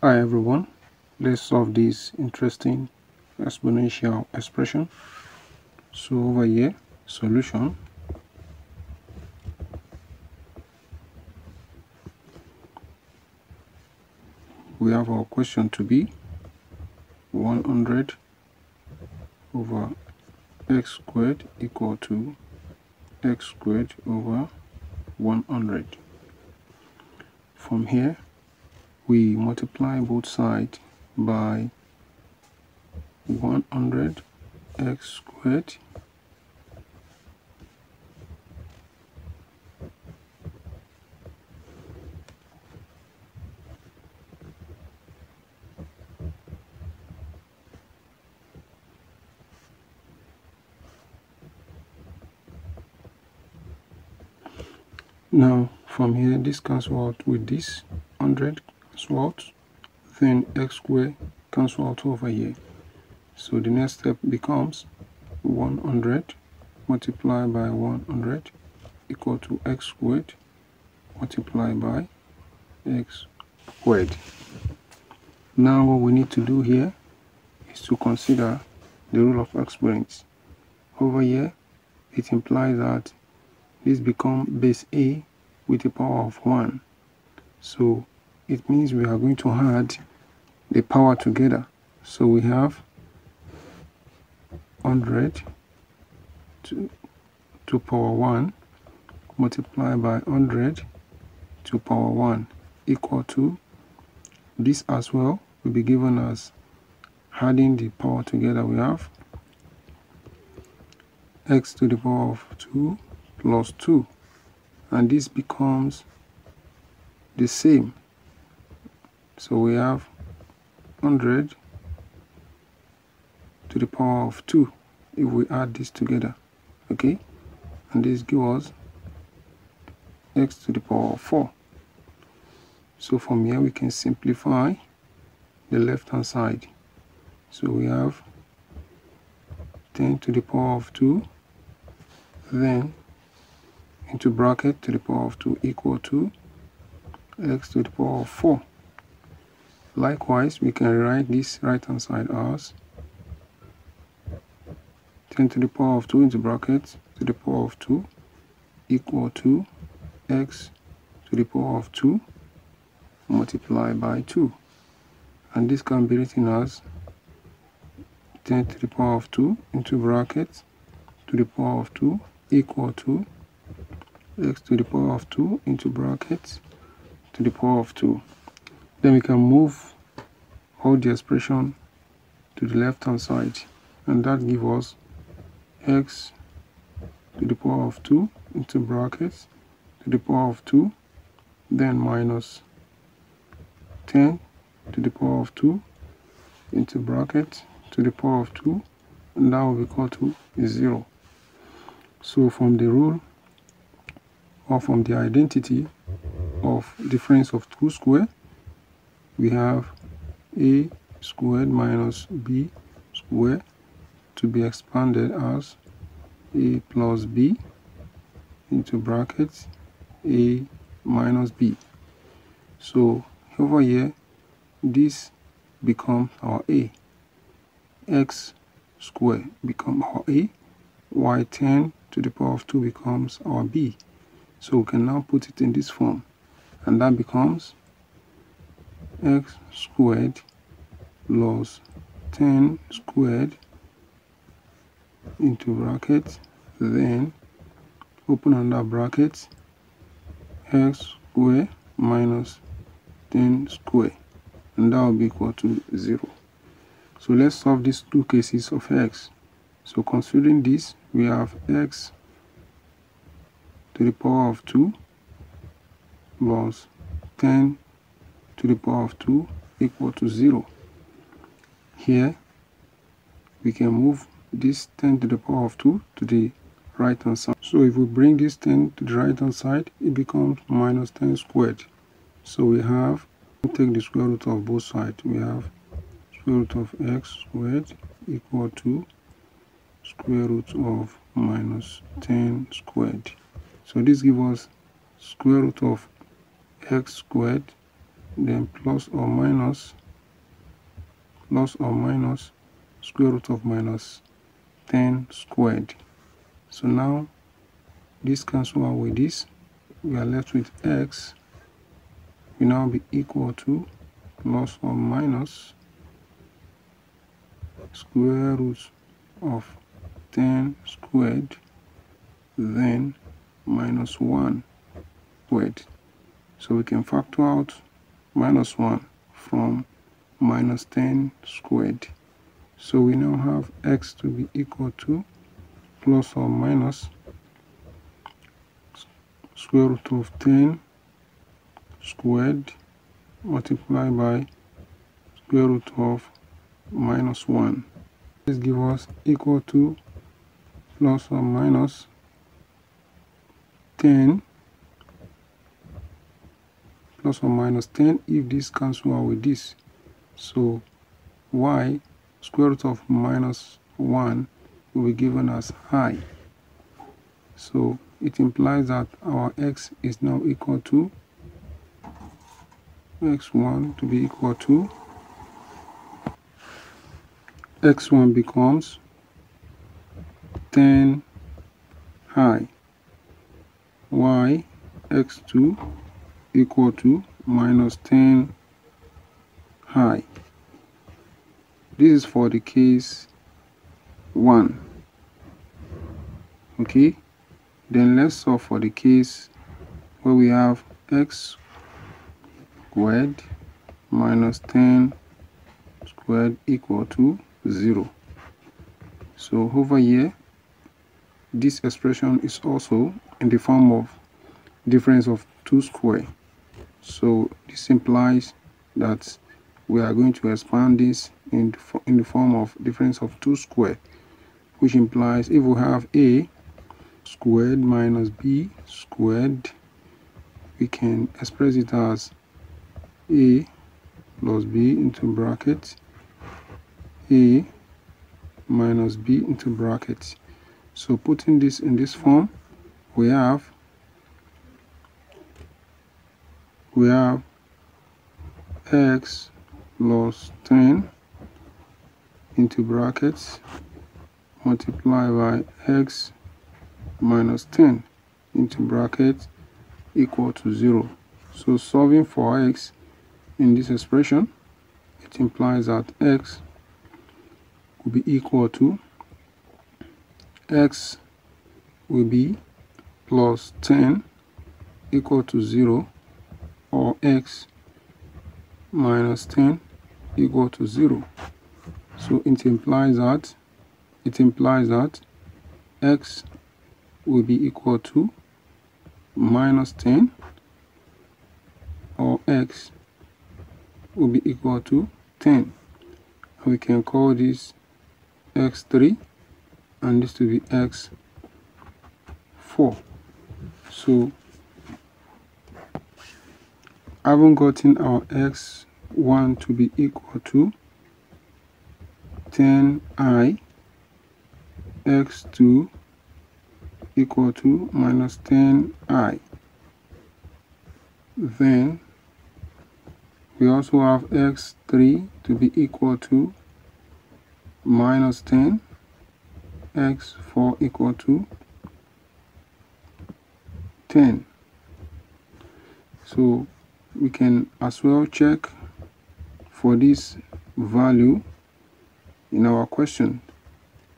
Hi everyone, let's solve this interesting exponential expression. So over here, solution. We have our question to be 100 over x squared equal to x squared over 100. From here, we multiply both sides by 100 x squared. Now from here this cancel out with this 100 cancel out then x squared cancel out over here. So the next step becomes 100 multiplied by 100 equal to x squared multiplied by x squared. Now what we need to do here is to consider the rule of exponents. Over here it implies that this become base a with the power of 1 so it means we are going to add the power together. So we have 100 to, to power 1 multiplied by 100 to power 1 equal to this as well will be given as adding the power together we have x to the power of 2 plus 2 and this becomes the same so we have 100 to the power of 2 if we add this together okay? And this gives us x to the power of 4 so from here we can simplify the left hand side. So we have 10 to the power of 2 then into bracket to the power of 2 equal to x to the power of 4. Likewise, we can write this right hand side as 10 to the power of 2 into brackets to the power of 2 equal to x to the power of 2 multiplied by 2. And this can be written as 10 to the power of 2 into brackets to the power of 2 equal to x to the power of 2 into brackets to the power of 2. Then we can move all the expression to the left hand side and that gives us x to the power of 2 into brackets to the power of 2 then minus 10 to the power of 2 into bracket to the power of 2 and that will be equal to 0. So from the rule or from the identity of difference of 2 square we have a squared minus b squared to be expanded as a plus b into brackets a minus b. So over here this becomes our a. X squared become our a. Y 10 to the power of 2 becomes our b. So we can now put it in this form. And that becomes x squared plus 10 squared into bracket then open under bracket x squared minus 10 squared and that will be equal to 0 so let's solve these two cases of x. So considering this we have x to the power of 2 plus 10 to the power of 2 equal to 0. Here we can move this 10 to the power of 2 to the right hand side. So if we bring this 10 to the right hand side, it becomes minus 10 squared. So we have, take the square root of both sides. We have square root of x squared equal to square root of minus 10 squared. So this gives us square root of x squared then plus or minus plus or minus square root of minus 10 squared. So now this cancel out with this we are left with x will now be equal to plus or minus square root of 10 squared then minus 1 squared. So we can factor out minus 1 from minus 10 squared so we now have x to be equal to plus or minus square root of 10 squared multiplied by square root of minus 1. This gives us equal to plus or minus 10 plus or minus 10 if this cancel out with this. So y square root of minus 1 will be given as i. So it implies that our x is now equal to x1 to be equal to x1 becomes 10 high y x2 equal to minus 10 high this is for the case 1 okay then let's solve for the case where we have x squared minus 10 squared equal to 0. So over here, this expression is also in the form of difference of 2 square. So this implies that we are going to expand this in, in the form of difference of 2 square, which implies if we have a squared minus b squared we can express it as a plus b into bracket a minus b into bracket so putting this in this form we have we have x plus 10 into brackets multiply by x minus 10 into brackets equal to 0. So solving for x in this expression, it implies that x will be equal to x will be plus 10 equal to 0 or x minus 10 equal to 0. So it implies that it implies that x will be equal to minus 10 or x will be equal to 10 we can call this x3 and this to be x4 so having gotten our x1 to be equal to 10i x2 equal to minus 10i. Then we also have x3 to be equal to minus 10, x4 equal to 10. So we can as well check for this value in our question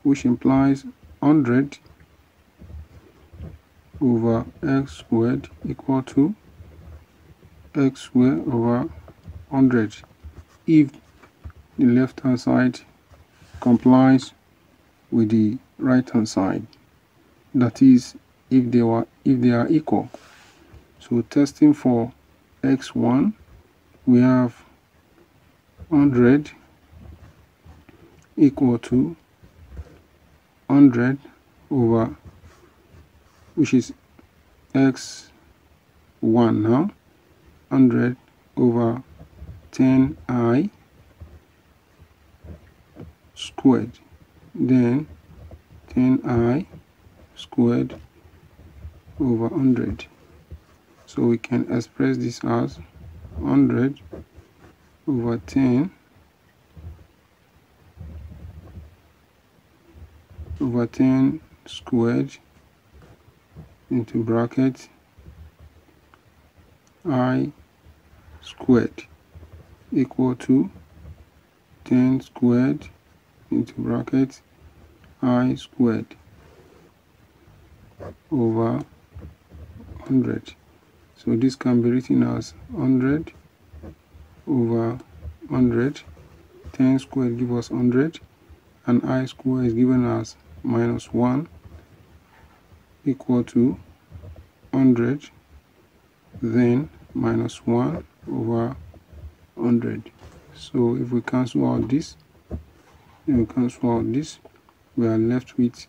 which implies 100 over x squared equal to x squared over 100 if the left hand side complies with the right hand side that is if they were if they are equal. So testing for x1 we have 100 equal to 100 over which is x1 now 100 over 10i squared. Then 10i squared over 100 so we can express this as 100 over 10 over 10 squared into bracket i squared equal to 10 squared into bracket i squared over 100 so this can be written as 100 over 100 10 squared give us 100 and i squared is given as minus 1 equal to 100 then minus 1 over 100 so if we cancel out this if we cancel out this we are left with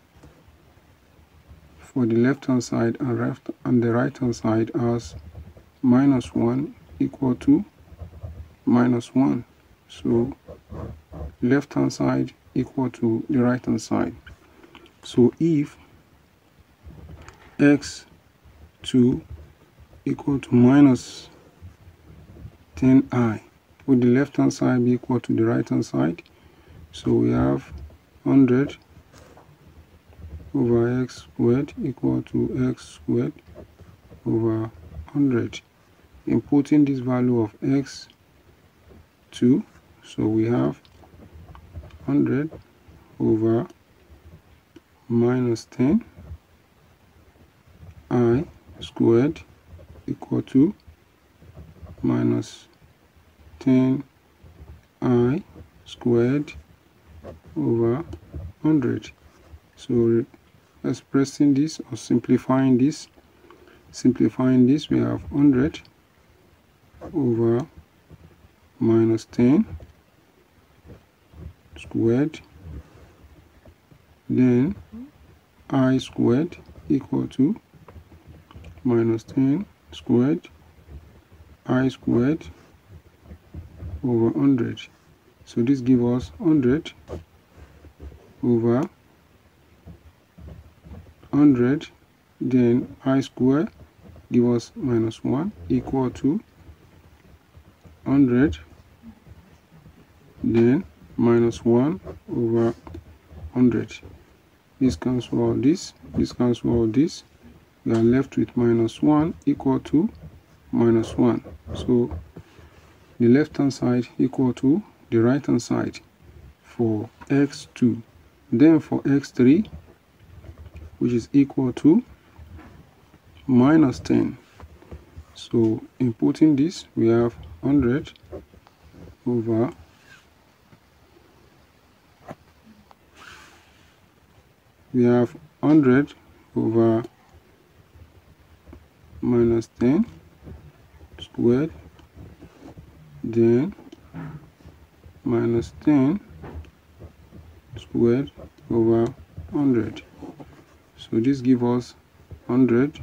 for the left hand side and left and the right hand side as minus 1 equal to minus 1 so left hand side equal to the right hand side. So if x2 equal to minus 10i would the left hand side be equal to the right hand side? So we have 100 over x squared equal to x squared over 100 importing this value of x 2 so we have 100 over minus 10 i squared equal to minus 10 i squared over 100 so expressing this or simplifying this. Simplifying this we have 100 over minus 10 squared. Then i squared equal to minus 10 squared. I squared over 100 so this gives us 100 over 100 then i square give us minus 1 equal to 100 then minus 1 over 100 this cancel all this this cancel all this. We are left with minus 1 equal to minus 1 so the left hand side equal to the right hand side for x2 then for x3 which is equal to minus 10 so inputting this we have 100 over we have 100 over minus 10 squared then minus 10 squared over 100 so this gives us 100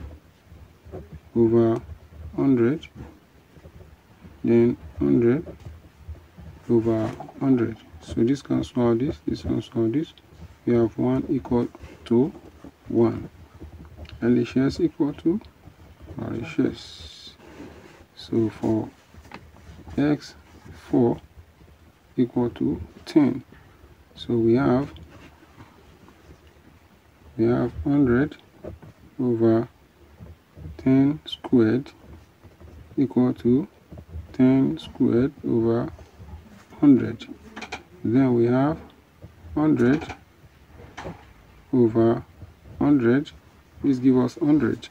over 100 then 100 over 100 so this cancel out this this cancel out this. We have 1 equal to 1 LHS equal to RHS so for x4 equal to 10 so we have we have 100 over 10 squared equal to 10 squared over 100 then we have 100 over 100 this give us 100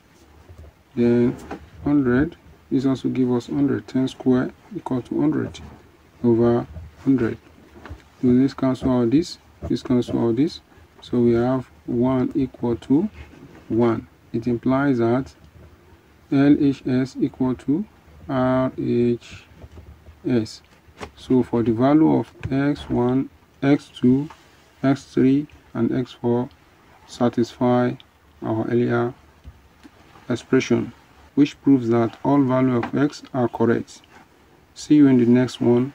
then 100 this also give us 100 10 square equal to 100 over 100 so this cancel all this? This cancel all this? So we have 1 equal to 1 it implies that LHS equal to RHS so for the value of x1 x2 x3 and x4 satisfy our earlier expression which proves that all value of x are correct. See you in the next one